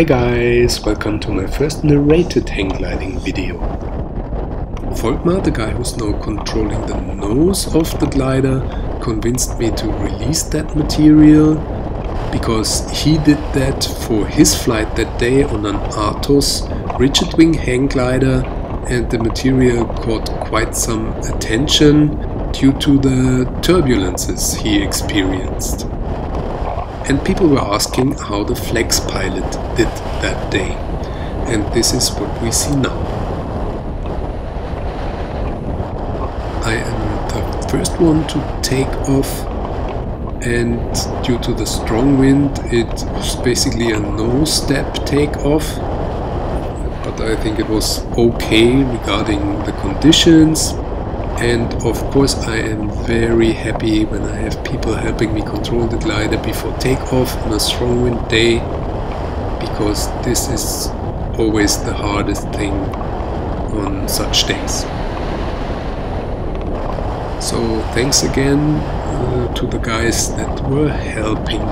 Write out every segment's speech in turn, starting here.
Hi guys, welcome to my first narrated hang gliding video. Volkmar, the guy who's now controlling the nose of the glider, convinced me to release that material because he did that for his flight that day on an Atos rigid wing hang glider and the material caught quite some attention due to the turbulences he experienced. And people were asking how the Flex pilot did that day. And this is what we see now. I am the first one to take off and due to the strong wind it was basically a no step takeoff but I think it was okay regarding the conditions and of course I am very happy when I have people helping me control the glider before takeoff on a strong wind day because this is always the hardest thing on such days. So thanks again uh, to the guys that were helping.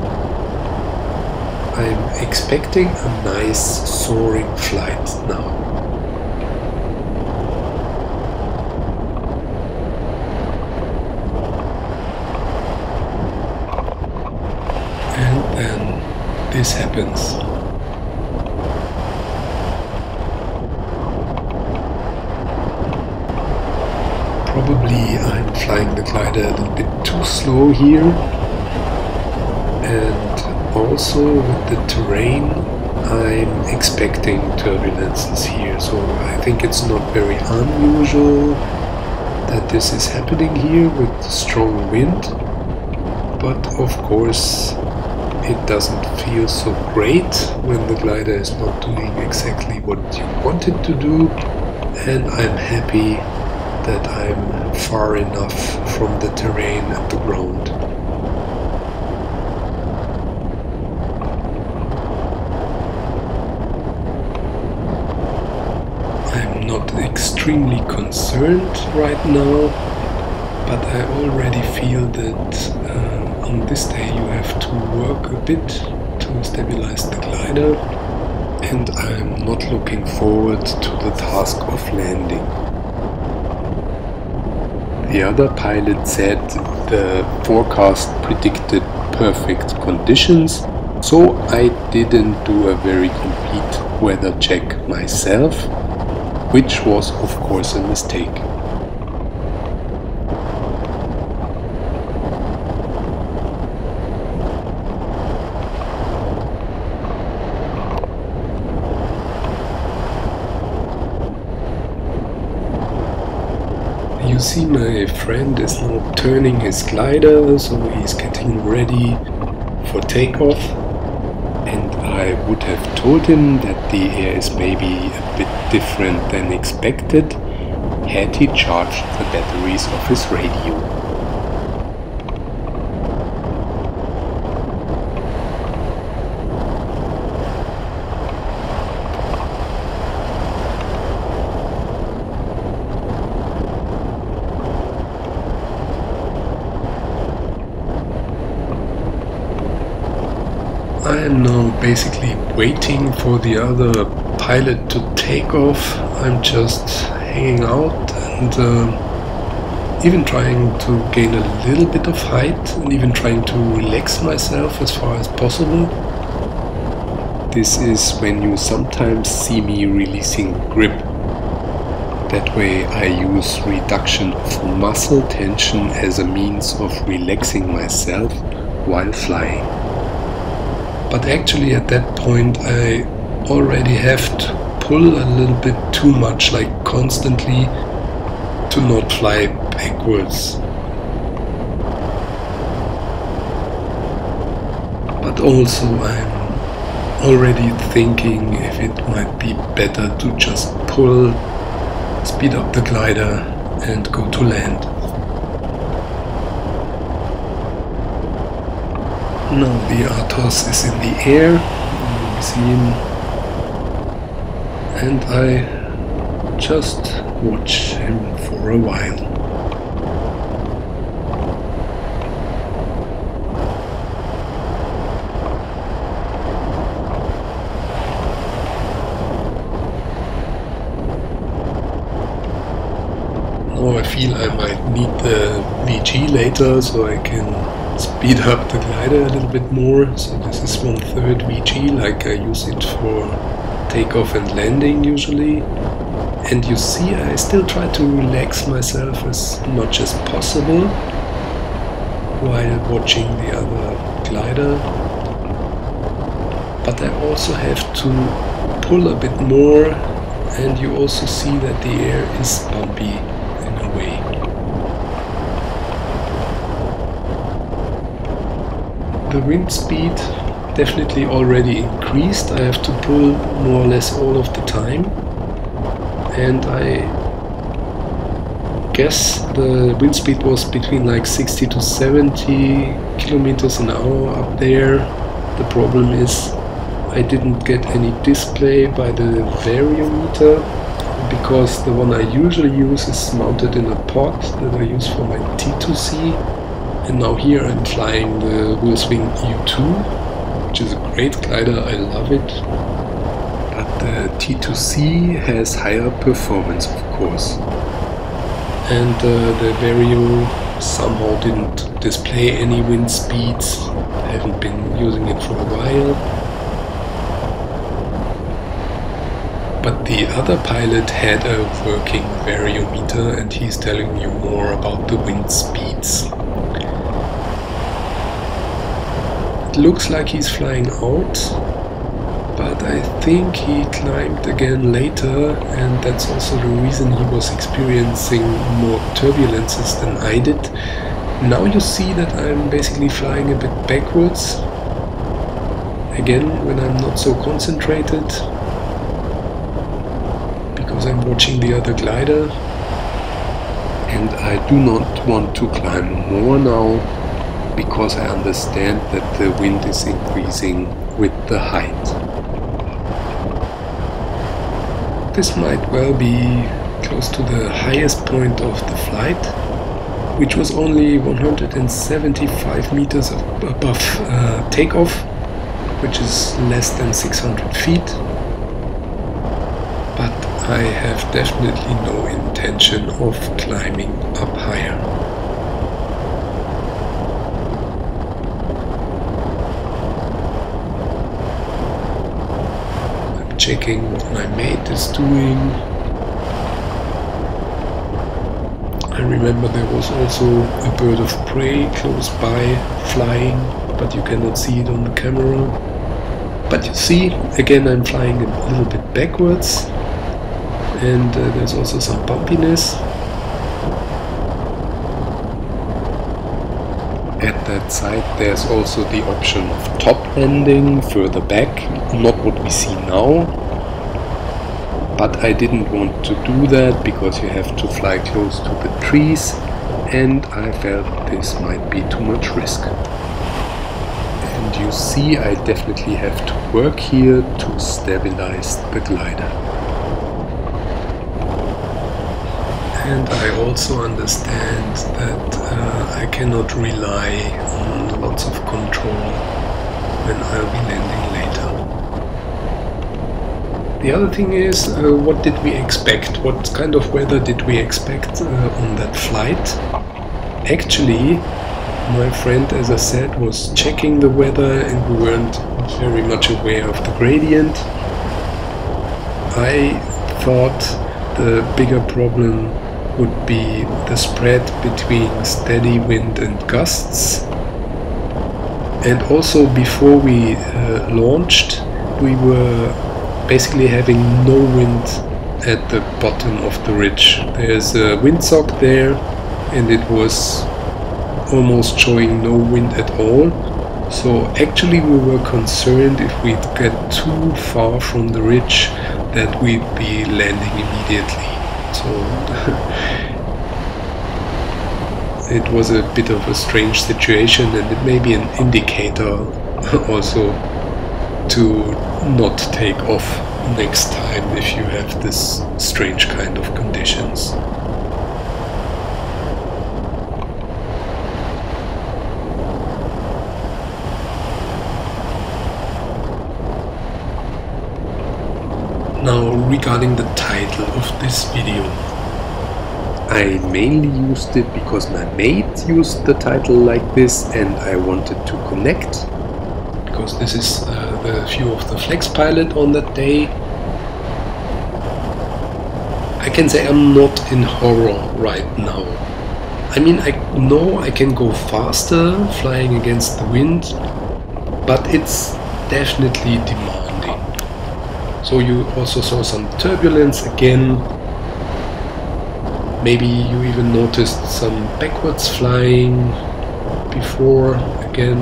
I'm expecting a nice soaring flight now. And then this happens. Probably I'm flying the glider a little bit too slow here. And also with the terrain, I'm expecting turbulences here. So I think it's not very unusual that this is happening here with strong wind. But of course, it doesn't feel so great when the glider is not doing exactly what you want it to do. And I'm happy that I'm far enough from the terrain and the ground. I'm not extremely concerned right now, but I already feel that uh, on this day you have to work a bit to stabilize the glider and I'm not looking forward to the task of landing. The other pilot said the forecast predicted perfect conditions, so I didn't do a very complete weather check myself, which was of course a mistake. You see my friend is now turning his glider, so he's getting ready for takeoff. And I would have told him that the air is maybe a bit different than expected had he charged the batteries of his radio. I am now basically waiting for the other pilot to take off. I'm just hanging out and uh, even trying to gain a little bit of height and even trying to relax myself as far as possible. This is when you sometimes see me releasing grip. That way I use reduction of muscle tension as a means of relaxing myself while flying. But actually at that point I already have to pull a little bit too much, like constantly, to not fly backwards. But also I'm already thinking if it might be better to just pull, speed up the glider and go to land. Now the Atos is in the air. See him. And I just watch him for a while. Now I feel I might need the VG later so I can speed up the glider a little bit more. So this is one third VG like I use it for takeoff and landing usually. And you see I still try to relax myself as much as possible while watching the other glider. But I also have to pull a bit more and you also see that the air is bumpy in a way. The wind speed definitely already increased. I have to pull more or less all of the time. And I guess the wind speed was between like 60 to 70 kilometers an hour up there. The problem is I didn't get any display by the variometer because the one I usually use is mounted in a pod that I use for my T2C and now here I'm flying the Wills Wing U2 which is a great glider, I love it. But the T2C has higher performance of course. And uh, the Vario somehow didn't display any wind speeds. I haven't been using it for a while. But the other pilot had a working variometer and he's telling you more about the wind speeds. It looks like he's flying out, but I think he climbed again later and that's also the reason he was experiencing more turbulences than I did. Now you see that I'm basically flying a bit backwards. Again, when I'm not so concentrated, because I'm watching the other glider and I do not want to climb more now because I understand that the wind is increasing with the height. This might well be close to the highest point of the flight, which was only 175 meters above uh, takeoff, which is less than 600 feet But I have definitely no intention of climbing up higher. Checking what my mate is doing. I remember there was also a bird of prey close by flying, but you cannot see it on the camera. But you see, again I'm flying a little bit backwards and uh, there's also some bumpiness. That side there's also the option of top landing further back, not what we see now. But I didn't want to do that because you have to fly close to the trees and I felt this might be too much risk. And you see I definitely have to work here to stabilize the glider. And I also understand that uh, I cannot rely on lots of control when I'll be landing later. The other thing is, uh, what did we expect? What kind of weather did we expect uh, on that flight? Actually, my friend, as I said, was checking the weather and we weren't very much aware of the gradient. I thought the bigger problem would be the spread between steady wind and gusts. And also before we uh, launched, we were basically having no wind at the bottom of the ridge. There's a windsock there and it was almost showing no wind at all. So actually we were concerned if we'd get too far from the ridge that we'd be landing immediately. So it was a bit of a strange situation and it may be an indicator also to not take off next time if you have this strange kind of conditions. Now regarding the title of this video. I mainly used it because my mate used the title like this and I wanted to connect because this is uh, the view of the Flex pilot on that day. I can say I'm not in horror right now. I mean, I know I can go faster flying against the wind, but it's definitely demanding. So you also saw some turbulence again Maybe you even noticed some backwards flying before. Again,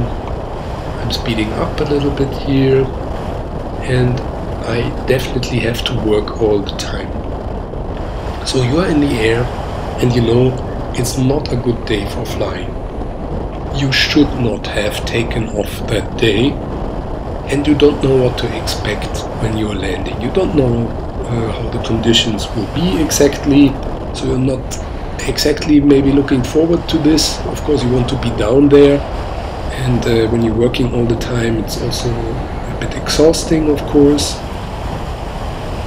I'm speeding up a little bit here and I definitely have to work all the time. So you are in the air and you know it's not a good day for flying. You should not have taken off that day and you don't know what to expect when you are landing. You don't know uh, how the conditions will be exactly so you're not exactly maybe looking forward to this. Of course, you want to be down there, and uh, when you're working all the time, it's also a bit exhausting, of course.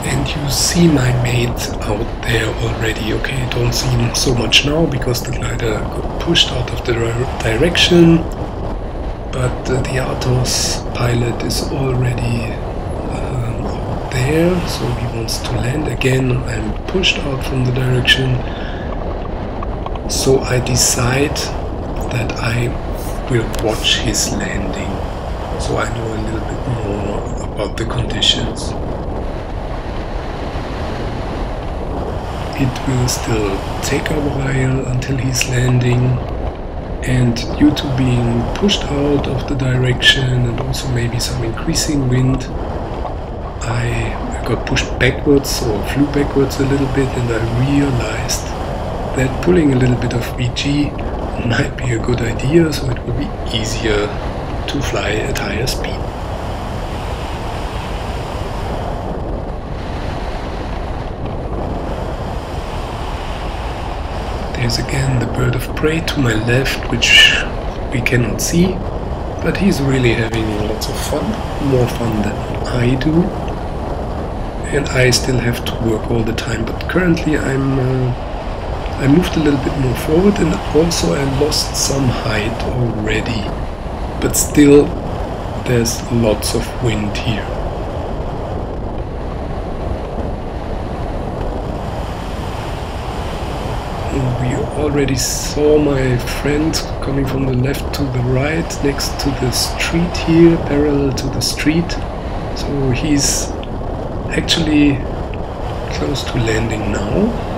And you see my mate out there already. Okay, don't see him so much now because the glider got pushed out of the direction. But the Atos pilot is already um, there, so he wants to land again. I'm pushed out from the direction. So I decide that I will watch his landing, so I know a little bit more about the conditions. It will still take a while until he's landing and due to being pushed out of the direction and also maybe some increasing wind I got pushed backwards or flew backwards a little bit and I realized that pulling a little bit of VG might be a good idea so it will be easier to fly at higher speed. There's again the bird of prey to my left which we cannot see but he's really having lots of fun, more fun than I do and I still have to work all the time. But currently I'm uh, I moved a little bit more forward and also I lost some height already. But still there's lots of wind here. We already saw my friend coming from the left to the right next to the street here, parallel to the street. So he's actually close to landing now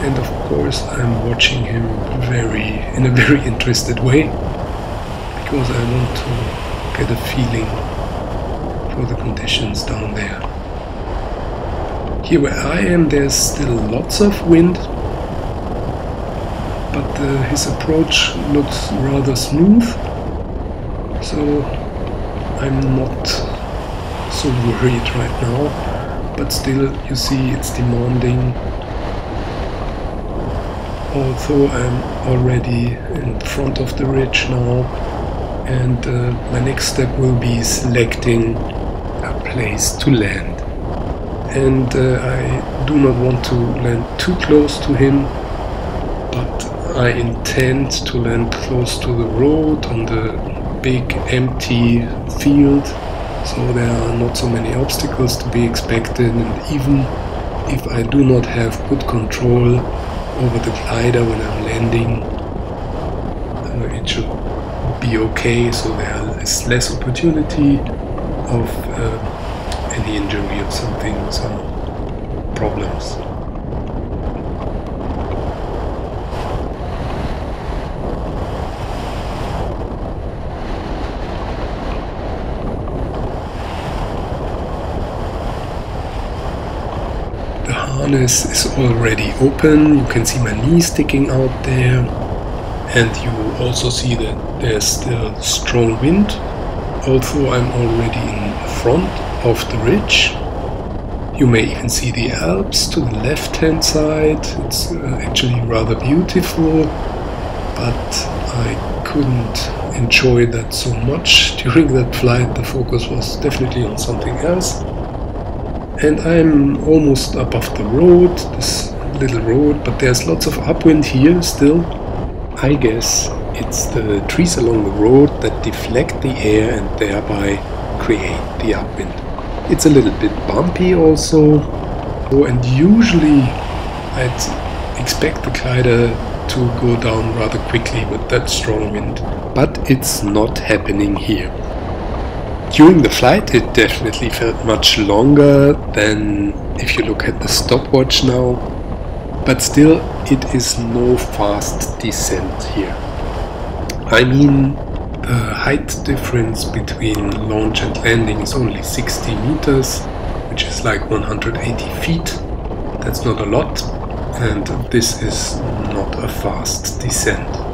and of course I'm watching him very in a very interested way because I want to get a feeling for the conditions down there. Here where I am there's still lots of wind but uh, his approach looks rather smooth so I'm not so worried right now, but still you see it's demanding. Although I'm already in front of the ridge now, and uh, my next step will be selecting a place to land. And uh, I do not want to land too close to him, but I intend to land close to the road on the big empty field so there are not so many obstacles to be expected and even if I do not have good control over the glider when I'm landing uh, it should be okay so there is less opportunity of uh, any injury or something, some problems. Harness is already open. You can see my knee sticking out there. And you also see that there's still strong wind. Although I'm already in front of the ridge. You may even see the Alps to the left hand side. It's uh, actually rather beautiful. But I couldn't enjoy that so much during that flight. The focus was definitely on something else and I'm almost above the road. This little road, but there's lots of upwind here still. I guess it's the trees along the road that deflect the air and thereby create the upwind. It's a little bit bumpy also, oh, and usually I'd expect the glider to go down rather quickly with that strong wind, but it's not happening here. During the flight it definitely felt much longer than if you look at the stopwatch now, but still it is no fast descent here. I mean, the height difference between launch and landing is only 60 meters, which is like 180 feet. That's not a lot, and this is not a fast descent.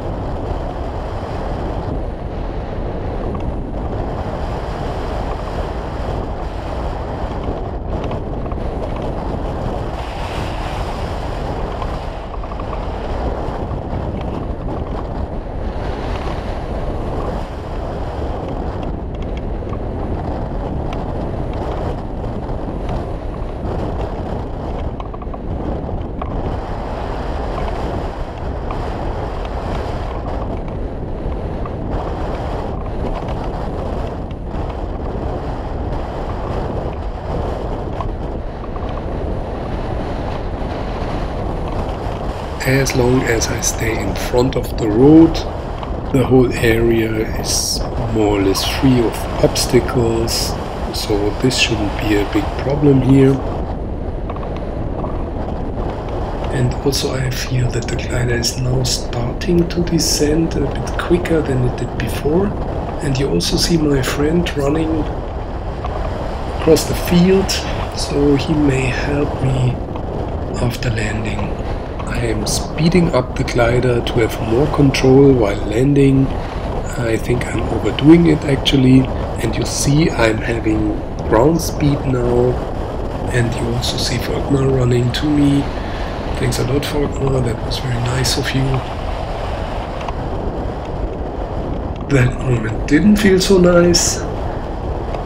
As long as I stay in front of the road, the whole area is more or less free of obstacles, so this shouldn't be a big problem here. And also I feel that the glider is now starting to descend a bit quicker than it did before. And you also see my friend running across the field, so he may help me after landing. I am speeding up the glider to have more control while landing. I think I'm overdoing it actually and you see I'm having ground speed now and you also see Volkmar running to me. Thanks a lot Volkmar, that was very nice of you. That moment didn't feel so nice,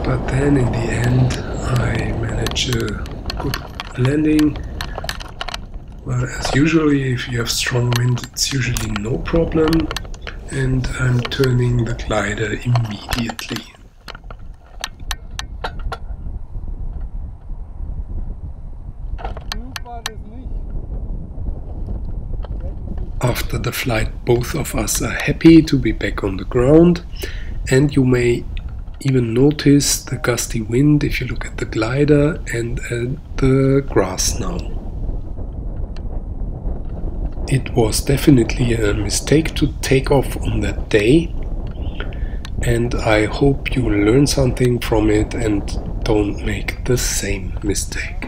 but then in the end I managed a good landing as usually, if you have strong wind, it's usually no problem. And I'm turning the glider immediately. After the flight, both of us are happy to be back on the ground. And you may even notice the gusty wind if you look at the glider and at the grass now. It was definitely a mistake to take off on that day, and I hope you learn something from it and don't make the same mistake.